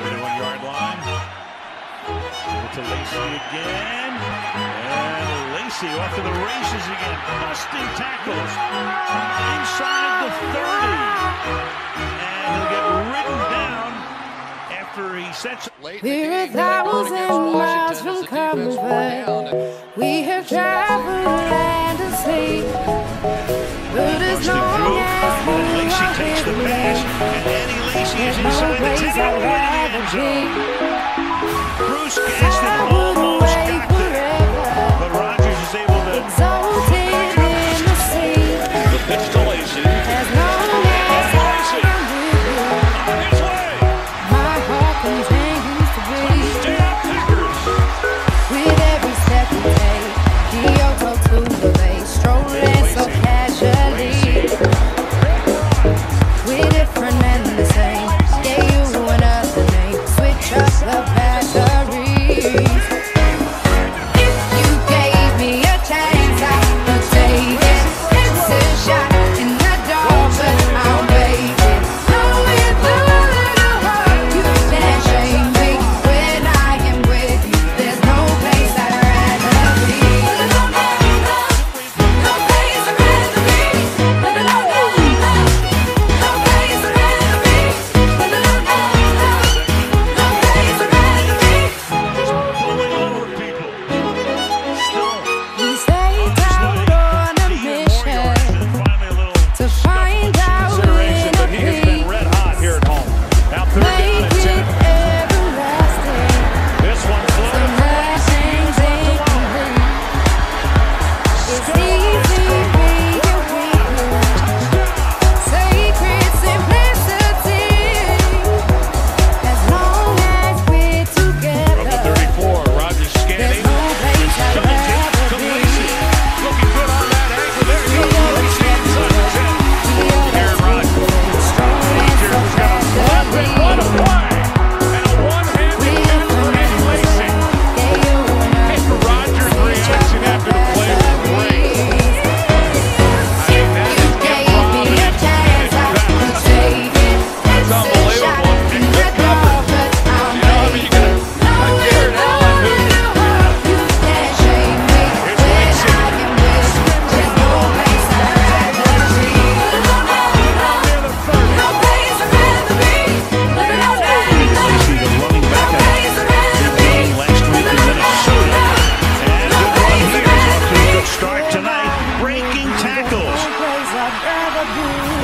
21-yard line. to Lacy again. And Lacy off to the races again. Busting tackles. Inside the 30. And he'll get ridden down after he sets... We're a thousand miles from comfort. We have traveled as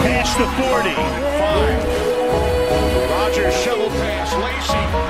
Past the 40. Five. Rodgers shovel pass. Lacy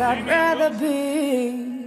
I'd rather be.